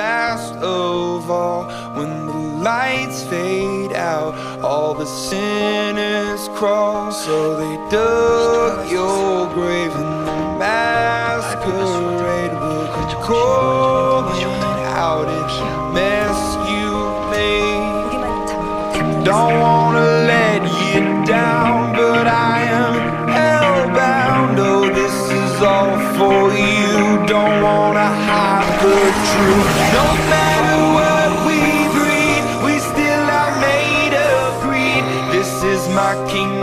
last of all. When the lights fade out all the sinners crawl. So they dug your grave and the masquerade will come calling out it mess you made. Don't the truth. No matter what we breed, we still are made of greed. This is my kingdom